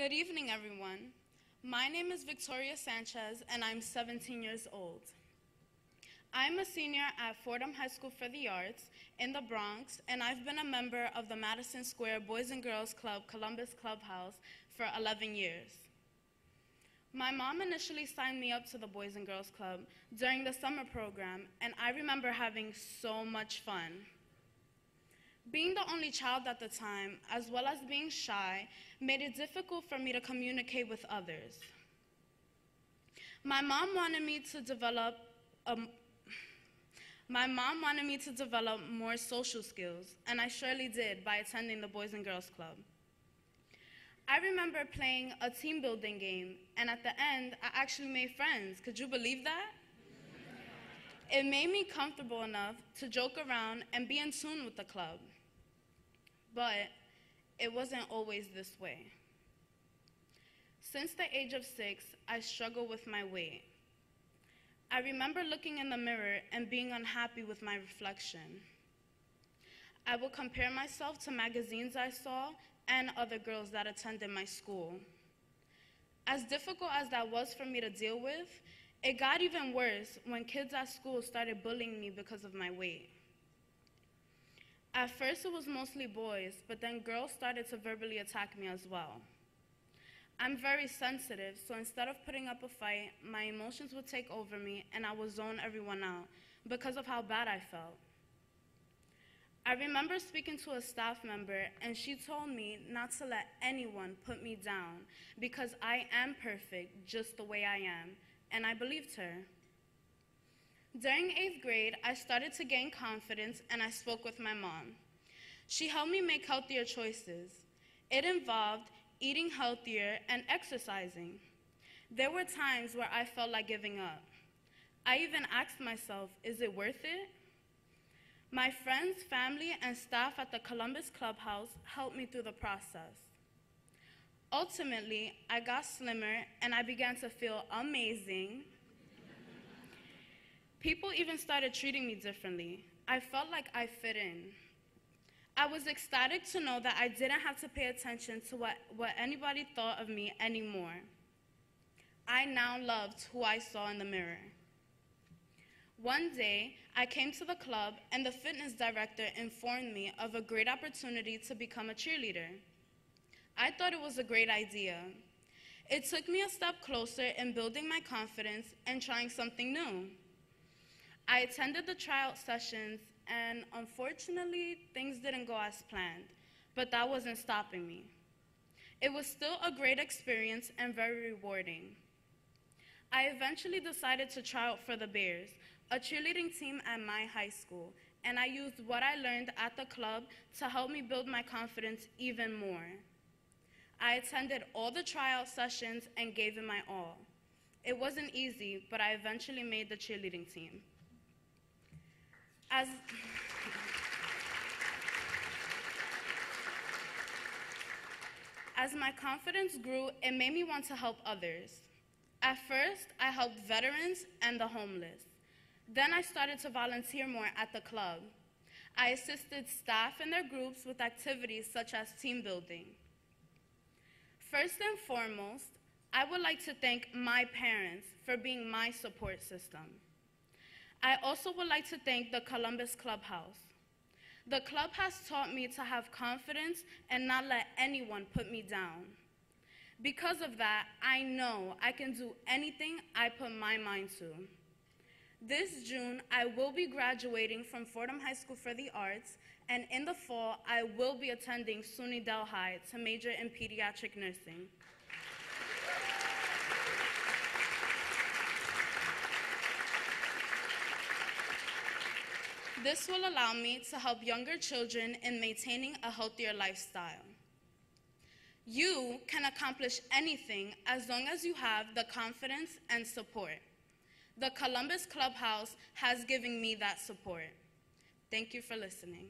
Good evening, everyone. My name is Victoria Sanchez, and I'm 17 years old. I'm a senior at Fordham High School for the Arts in the Bronx, and I've been a member of the Madison Square Boys and Girls Club Columbus Clubhouse for 11 years. My mom initially signed me up to the Boys and Girls Club during the summer program, and I remember having so much fun. Being the only child at the time, as well as being shy, made it difficult for me to communicate with others. My mom wanted me to develop a, my mom wanted me to develop more social skills, and I surely did by attending the Boys and Girls Club. I remember playing a team building game, and at the end, I actually made friends. Could you believe that? It made me comfortable enough to joke around and be in tune with the club. But it wasn't always this way. Since the age of six, I struggle with my weight. I remember looking in the mirror and being unhappy with my reflection. I would compare myself to magazines I saw and other girls that attended my school. As difficult as that was for me to deal with, it got even worse when kids at school started bullying me because of my weight. At first, it was mostly boys, but then girls started to verbally attack me as well. I'm very sensitive, so instead of putting up a fight, my emotions would take over me and I would zone everyone out because of how bad I felt. I remember speaking to a staff member, and she told me not to let anyone put me down because I am perfect just the way I am, and I believed her. During eighth grade, I started to gain confidence and I spoke with my mom. She helped me make healthier choices. It involved eating healthier and exercising. There were times where I felt like giving up. I even asked myself, is it worth it? My friends, family, and staff at the Columbus Clubhouse helped me through the process. Ultimately, I got slimmer and I began to feel amazing People even started treating me differently. I felt like I fit in. I was ecstatic to know that I didn't have to pay attention to what, what anybody thought of me anymore. I now loved who I saw in the mirror. One day, I came to the club and the fitness director informed me of a great opportunity to become a cheerleader. I thought it was a great idea. It took me a step closer in building my confidence and trying something new. I attended the tryout sessions, and unfortunately, things didn't go as planned, but that wasn't stopping me. It was still a great experience and very rewarding. I eventually decided to try out for the Bears, a cheerleading team at my high school, and I used what I learned at the club to help me build my confidence even more. I attended all the tryout sessions and gave it my all. It wasn't easy, but I eventually made the cheerleading team. As, as my confidence grew, it made me want to help others. At first, I helped veterans and the homeless. Then I started to volunteer more at the club. I assisted staff and their groups with activities such as team building. First and foremost, I would like to thank my parents for being my support system. I also would like to thank the Columbus Clubhouse. The club has taught me to have confidence and not let anyone put me down. Because of that, I know I can do anything I put my mind to. This June, I will be graduating from Fordham High School for the Arts, and in the fall, I will be attending SUNY Delhi to major in pediatric nursing. This will allow me to help younger children in maintaining a healthier lifestyle. You can accomplish anything as long as you have the confidence and support. The Columbus Clubhouse has given me that support. Thank you for listening.